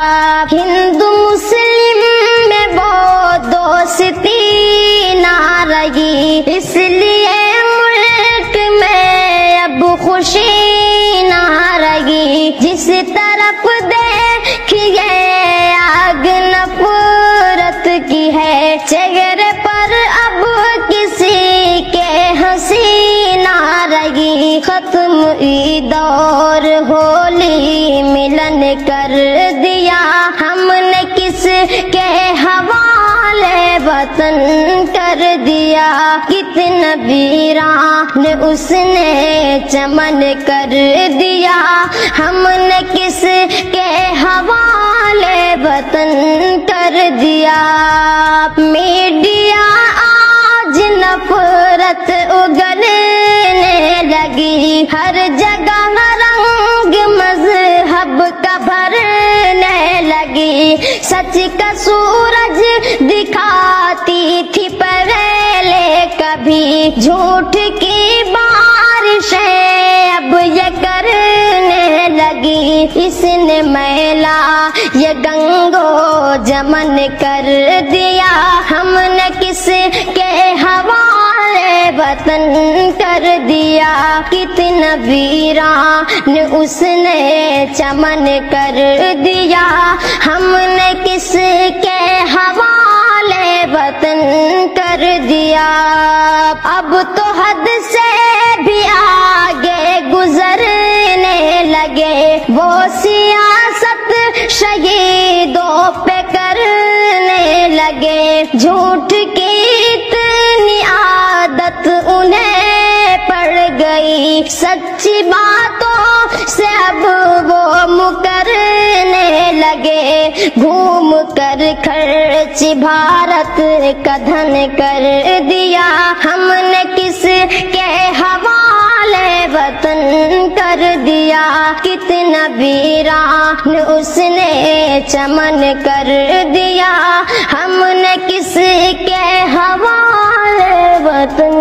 हिंदू मुस्लिम में बहुत दोस्ती ना रही, इसलिए मुल्क में अब खुशी ना रही। जिस तरफ़ देखिए आग नफरत की है, चेहरे पर अब किसी के हँसी ना रही। खत्म ईद और होली मिलन कर दिया कितना वीरान उसने चमन कर दिया। हमने किस के हवाले वतन कर दिया? मीडिया आज नफरत उगलने लगी। हर जगह रंग मज़हब का भरने लगी। सच का सूरज दिखाती थी पहले कभी झूठ की बारिश है, अब ये करने लगी इसने मैला। ये गंगो जमन कर दिया हमने किस के हवाले? वतन कर दिया कितना वीरान उसने चमन कर दिया। हमने किस के हवाले? वतन कर दिया। अब तो हद से भी आगे गुजरने लगे। वो सियासत शहीदों पे करने लगे। झूठ की इतनी आदत उन्हें पड़ गई। सच्ची बातों से अब वो मुकरने लगे। कर खर्च भारत का धन कर दिया। हमने किस के हवाले वतन कर दिया? कितना वीरान उसने चमन कर दिया। हमने किस के हवाले वतन